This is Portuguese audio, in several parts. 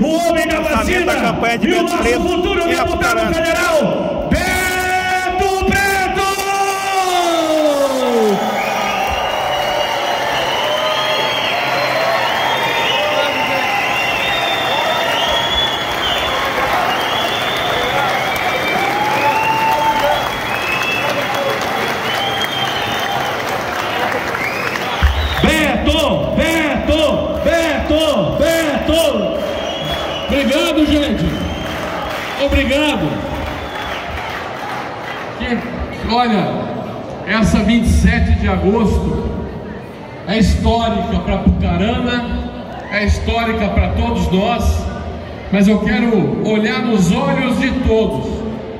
o homem da vacina da campanha de e o nosso Preto futuro deputado federal, Beto Preto! Beto! Beto! Beto! Beto! Obrigado, gente. Obrigado. Olha, essa 27 de agosto é histórica para Pucarana, é histórica para todos nós, mas eu quero olhar nos olhos de todos.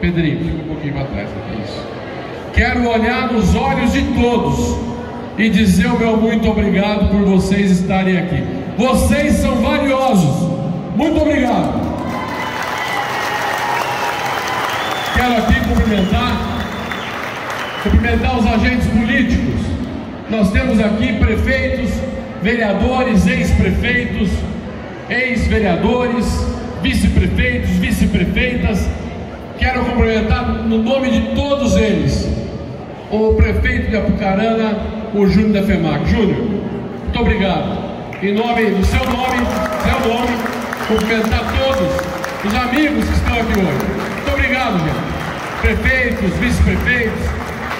Pedrinho, fica um pouquinho para trás, é isso. Quero olhar nos olhos de todos e dizer o meu muito obrigado por vocês estarem aqui. Vocês são valiosos. Muito obrigado. Quero aqui cumprimentar, cumprimentar os agentes políticos. Nós temos aqui prefeitos, vereadores, ex-prefeitos, ex-vereadores, vice-prefeitos, vice-prefeitas. Quero cumprimentar no nome de todos eles o prefeito de Apucarana, o Júnior da FEMAC. Júnior, muito obrigado. Em nome do seu nome, seu nome, cumprimentar todos os amigos que estão aqui hoje. Muito obrigado, gente. Prefeitos, vice-prefeitos,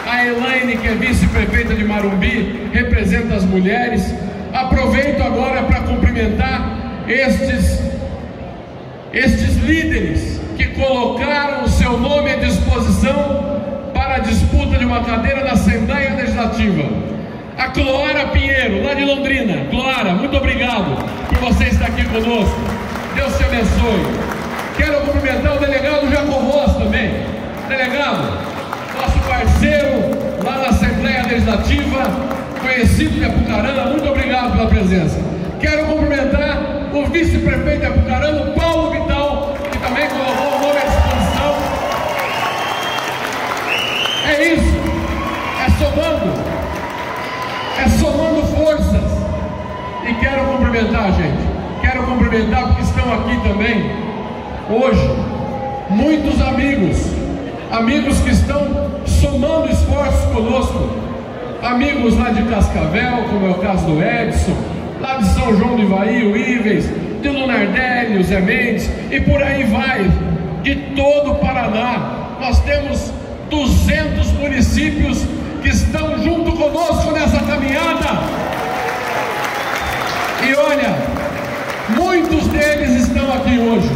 a Elaine, que é vice-prefeita de Marumbi, representa as mulheres. Aproveito agora para cumprimentar estes estes líderes que colocaram o seu nome à disposição para a disputa de uma cadeira na Assembleia Legislativa. A Cloara Pinheiro, lá de Londrina. Cloara, muito obrigado por você estar aqui conosco. Deus te abençoe. Quero cumprimentar o delegado Jacobos também. Delegado, nosso parceiro lá na Assembleia Legislativa, conhecido de Apucarana, muito obrigado pela presença. Quero cumprimentar o vice-prefeito de Apucarana, Paulo Vital, que também colocou o nome à disposição. É isso, é somando, é somando forças. E quero cumprimentar, gente, quero cumprimentar porque estão aqui também, hoje, muitos amigos, amigos que estão somando esforços conosco, amigos lá de Cascavel, como é o caso do Edson, lá de São João do Ivaí, o Ives, de Lunardelli, o Zé Mendes, e por aí vai, de todo o Paraná. Nós temos 200 municípios que estão junto conosco nessa caminhada. E olha, muitos deles estão aqui hoje.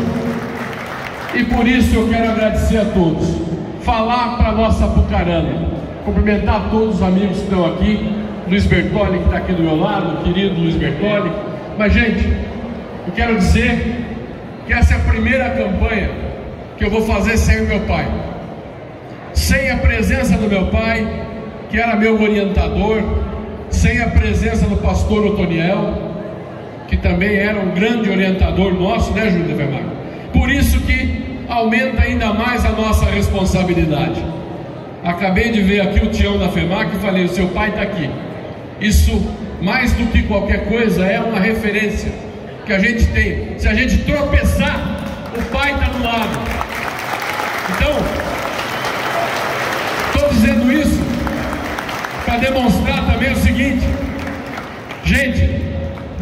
E por isso eu quero agradecer a todos. Falar para a nossa Pucarana. Cumprimentar todos os amigos que estão aqui. Luiz Bertoli, que está aqui do meu lado, querido Luiz Bertoli. Mas, gente, eu quero dizer que essa é a primeira campanha que eu vou fazer sem o meu pai. Sem a presença do meu pai, que era meu orientador, sem a presença do pastor Otoniel, que também era um grande orientador nosso, né, Júlio Vermar? Por isso que aumenta ainda mais a nossa responsabilidade. Acabei de ver aqui o Tião da FEMAC e falei: o seu pai está aqui. Isso, mais do que qualquer coisa, é uma referência que a gente tem. Se a gente tropeçar, o pai está do lado. Então, estou dizendo isso para demonstrar também o seguinte, gente,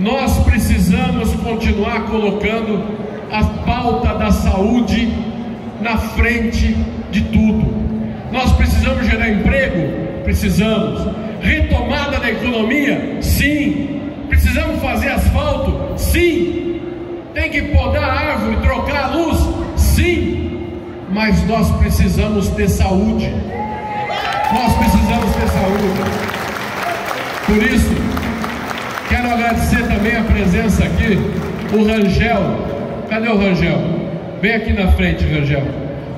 nós precisamos continuar colocando a pauta da saúde na frente de tudo. Nós precisamos gerar emprego? Precisamos. Retomada da economia? Sim. Precisamos fazer asfalto? Sim. Tem que podar a árvore, trocar a luz? Sim. Mas nós precisamos ter saúde. Nós precisamos ter saúde. Por isso, quero agradecer também a presença aqui, o Rangel. Cadê o Rangel? Vem aqui na frente, Rangel.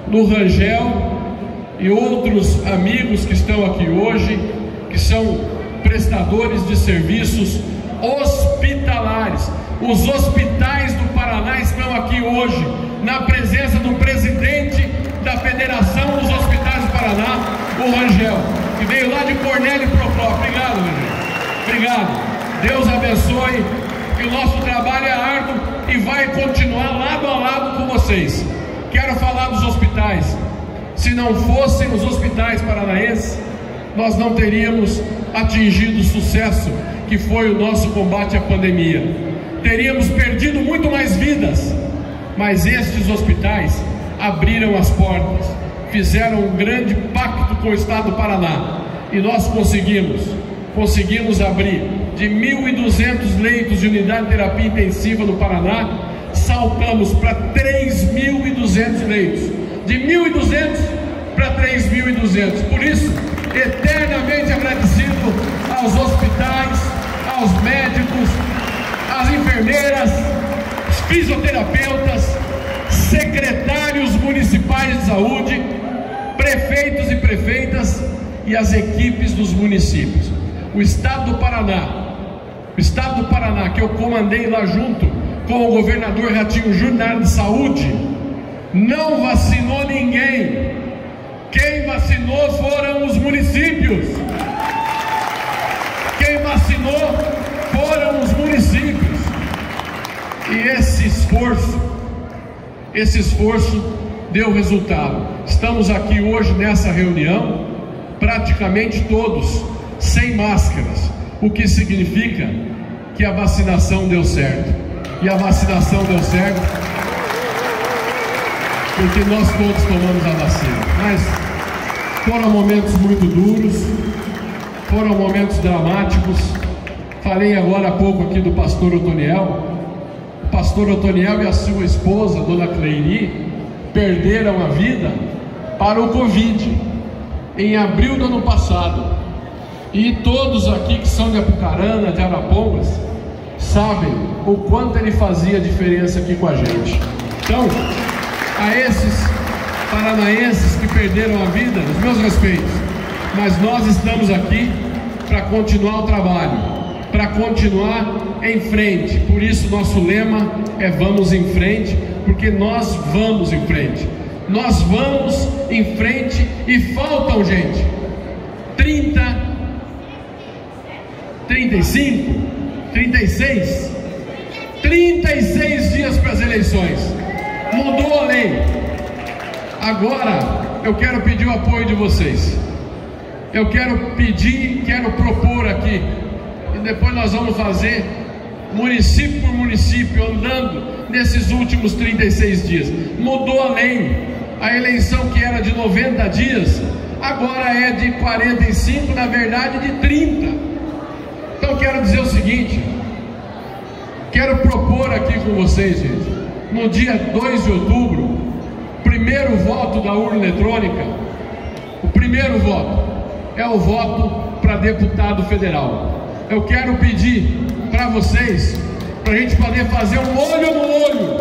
No Rangel e outros amigos que estão aqui hoje, que são prestadores de serviços hospitalares. Os hospitais do Paraná estão aqui hoje, na presença do presidente da Federação dos Hospitais do Paraná, o Rangel, que veio lá de Cornélio Procópio. Obrigado, Rangel. Obrigado. Deus abençoe. Que o nosso trabalho é árduo, e vai continuar lado a lado com vocês. Quero falar dos hospitais. Se não fossem os hospitais paranaenses, nós não teríamos atingido o sucesso que foi o nosso combate à pandemia. Teríamos perdido muito mais vidas, mas estes hospitais abriram as portas, fizeram um grande pacto com o Estado do Paraná e nós conseguimos, conseguimos abrir de 1.200 leitos de unidade de terapia intensiva no Paraná, saltamos para 3.200 leitos, de 1.200 para 3.200. Por isso, eternamente agradecido aos hospitais, aos médicos, às enfermeiras, fisioterapeutas, secretários municipais de saúde, prefeitos e prefeitas e as equipes dos municípios. O estado do Paraná, o estado do Paraná, que eu comandei lá junto com o governador Ratinho Júnior área de saúde, não vacinou ninguém. Quem vacinou foram os municípios. Quem vacinou foram os municípios. E esse esforço, esse esforço deu resultado. Estamos aqui hoje nessa reunião, praticamente todos sem máscaras, o que significa que a vacinação deu certo. E a vacinação deu certo porque nós todos tomamos a vacina. Mas foram momentos muito duros, foram momentos dramáticos. Falei agora há pouco aqui do pastor Otoniel. O pastor Otoniel e a sua esposa, dona Cleiri, perderam a vida para o Covid em abril do ano passado. E todos aqui que são de Apucarana, de Arapongas, sabem o quanto ele fazia diferença aqui com a gente. Então, a esses paranaenses que perderam a vida, os meus respeitos, mas nós estamos aqui para continuar o trabalho, para continuar em frente. Por isso, nosso lema é Vamos em Frente, porque nós vamos em frente. Nós vamos em frente e faltam, gente, 30, 35, 36, 36 dias para as eleições. Mudou a lei. Agora eu quero pedir o apoio de vocês. Eu quero pedir, quero propor aqui, e depois nós vamos fazer município por município, andando nesses últimos 36 dias. Mudou a lei. A eleição que era de 90 dias, agora é de 45, na verdade de 30. Então quero dizer o seguinte: quero propor aqui com vocês, gente, no dia 2 de outubro, primeiro voto da urna eletrônica, o primeiro voto é o voto para deputado federal. Eu quero pedir para vocês, para a gente poder fazer um olho no olho.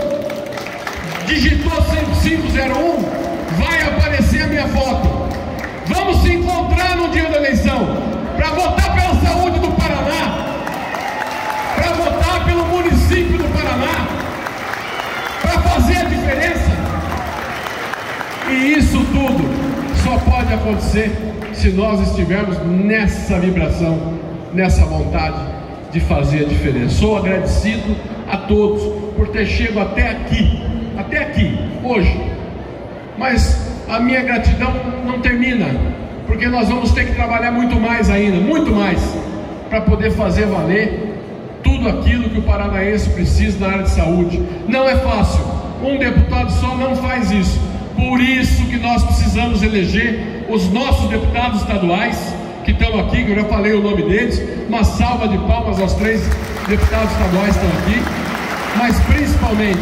Digitou 5501, vai aparecer a minha foto. Vamos se encontrar no dia da eleição para votar acontecer se nós estivermos nessa vibração, nessa vontade de fazer a diferença. Sou agradecido a todos por ter chegado até aqui, até aqui, hoje. Mas a minha gratidão não termina, porque nós vamos ter que trabalhar muito mais ainda, muito mais, para poder fazer valer tudo aquilo que o paranaense precisa na área de saúde. Não é fácil, um deputado só não faz isso. Por isso que nós precisamos eleger os nossos deputados estaduais que estão aqui, que eu já falei o nome deles. Uma salva de palmas aos três deputados estaduais que estão aqui, mas principalmente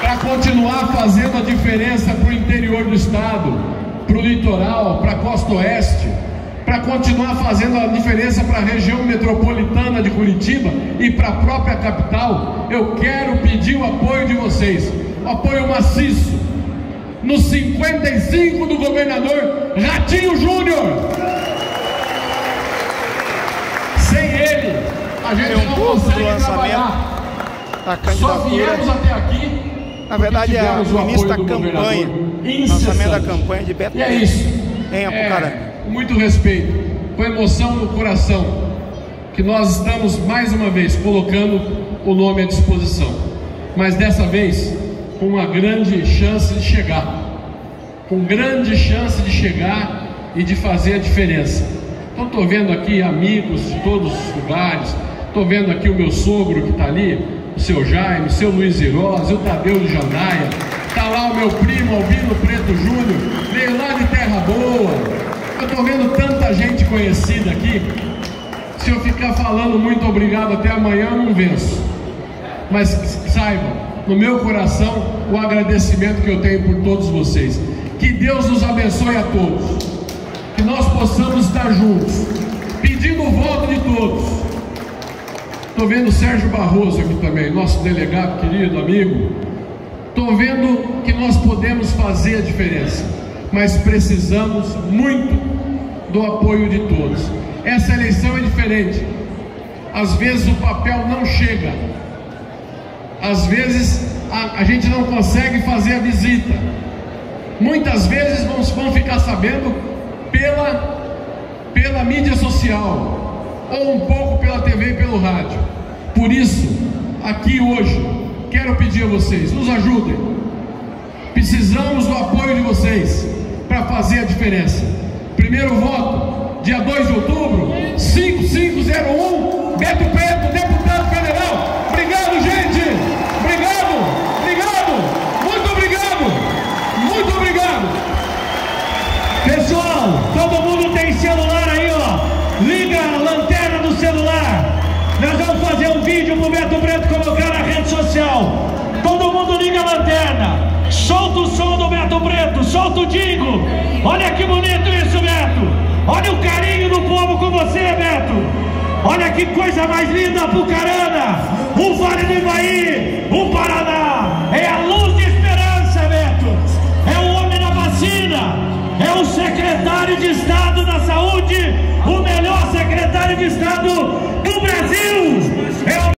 para continuar fazendo a diferença para o interior do estado, para o litoral, para a costa oeste, para continuar fazendo a diferença para a região metropolitana de Curitiba e para a própria capital, eu quero pedir o apoio de vocês, o apoio maciço, no 55 do governador Ratinho Júnior. Sem ele, a gente Tem um não consegue trabalhar. da Só viemos até aqui. Na verdade, é o início da campanha, lançamento da campanha de Beto E é isso. em Apucarana. É, com muito respeito, com emoção no coração, que nós estamos mais uma vez colocando o nome à disposição. Mas dessa vez, com uma grande chance de chegar. Com grande chance de chegar e de fazer a diferença. Então estou vendo aqui amigos de todos os lugares, estou vendo aqui o meu sogro que está ali, o seu Jaime, o seu Luiz Irosa, o Tadeu de Jandaia, está lá o meu primo Albino Preto Júnior, veio lá de Terra Boa. Eu estou vendo tanta gente conhecida aqui. Se eu ficar falando muito obrigado até amanhã, eu não venço. Mas saibam, no meu coração, o agradecimento que eu tenho por todos vocês. Que Deus nos abençoe a todos. Que nós possamos estar juntos, pedindo o voto de todos. Estou vendo o Sérgio Barroso aqui também, nosso delegado querido, amigo. Estou vendo que nós podemos fazer a diferença, mas precisamos muito do apoio de todos. Essa eleição é diferente. Às vezes o papel não chega, às vezes a, a gente não consegue fazer a visita. Muitas vezes vão, vão ficar sabendo pela, pela mídia social, ou um pouco pela TV e pelo rádio. Por isso, aqui hoje, quero pedir a vocês, nos ajudem. Precisamos do apoio de vocês para fazer a diferença. Primeiro voto, dia 2 de outubro, 5501, Beto Preto, deputado Todo mundo liga a lanterna. Solta o som do Beto Preto, solta o dingo. Olha que bonito isso, Beto. Olha o carinho do povo com você, Beto. Olha que coisa mais linda, Pucarana. O Vale do Ivaí, o Paraná. É a luz de esperança, Beto. É o homem da vacina. É o secretário de Estado da Saúde, o melhor secretário de Estado do Brasil. É